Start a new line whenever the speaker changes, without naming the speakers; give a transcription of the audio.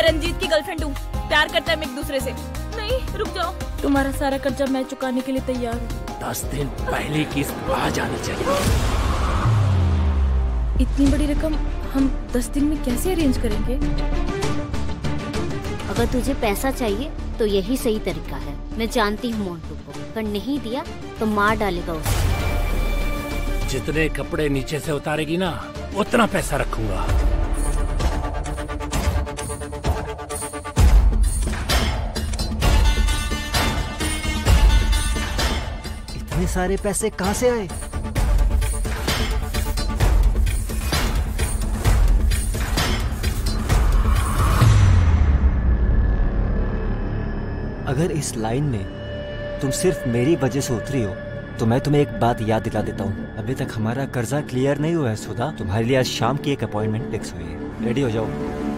मैं रंजीत की गर्लफ्रेंड हूँ। प्यार करते हैं एक दूसरे से। नहीं रुक जाओ। तुम्हारा सारा कर्जा मैं चुकाने के लिए तैयार हूँ।
दस दिन पहले किस्त आ जानी चाहिए।
इतनी बड़ी रकम हम दस दिन में कैसे अरेंज करेंगे?
अगर तुझे पैसा चाहिए तो यही सही तरीका है। मैं जानती हूँ मोन्टू को। अगर नहीं दिया तो मार डालेगा उसे।
जितने कपड़े नीचे से उतारेगी ना उतना पैसा रखूँगा।
इतने सारे पैसे कहाँ से आए? अगर इस लाइन में तुम सिर्फ़ मेरी वजह से उतरी हो तो मैं तुम्हें एक बात याद दिला देता हूँ। अभी तक हमारा कर्जा क्लियर नहीं हुआ है, सुधा। तुम्हारे लिए आज शाम की एक अपॉइंटमेंट फिक्स हुई है। रेडी हो जाओ।